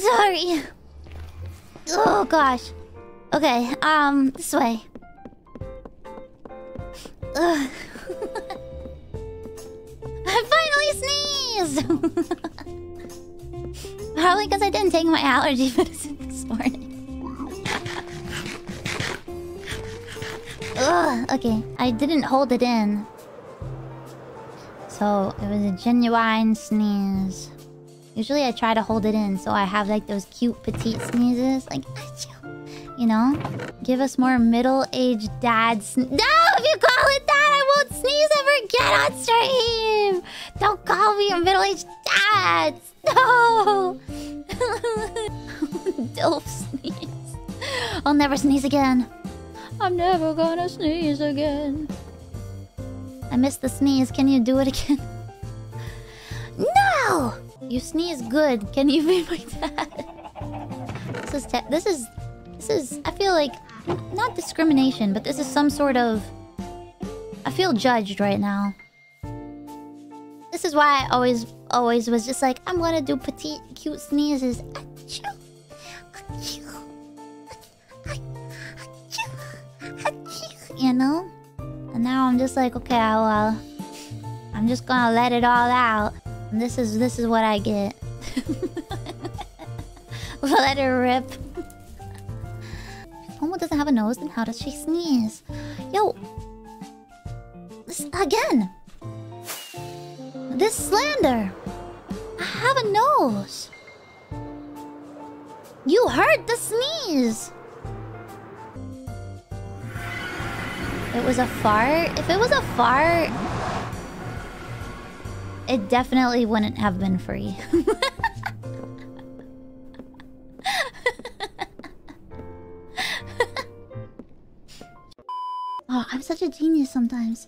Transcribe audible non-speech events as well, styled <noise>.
Sorry. Oh gosh. Okay, um, this way. Ugh. <laughs> I finally sneezed! <laughs> Probably because I didn't take my allergy <laughs> medicine this morning. Ugh, okay. I didn't hold it in. So, it was a genuine sneeze. Usually I try to hold it in, so I have like those cute petite sneezes. Like, <laughs> you know? Give us more middle-aged dads. No! If you call it that, I won't sneeze ever again on stream! Don't call me a middle-aged dad! No! <laughs> Dope sneeze. I'll never sneeze again. I'm never gonna sneeze again. I missed the sneeze. Can you do it again? <laughs> You sneeze good. Can you be my dad? This is this is this is I feel like not discrimination, but this is some sort of I feel judged right now. This is why I always always was just like I'm gonna do petite cute sneezes. Achoo. Achoo. you know? And now I'm just like, okay, well, I'm just gonna let it all out. This is this is what I get. <laughs> let it rip. If Pomu doesn't have a nose, then how does she sneeze? Yo! This, again! This slander! I have a nose! You heard the sneeze! It was a fart? If it was a fart... It definitely wouldn't have been free. <laughs> oh, I'm such a genius sometimes.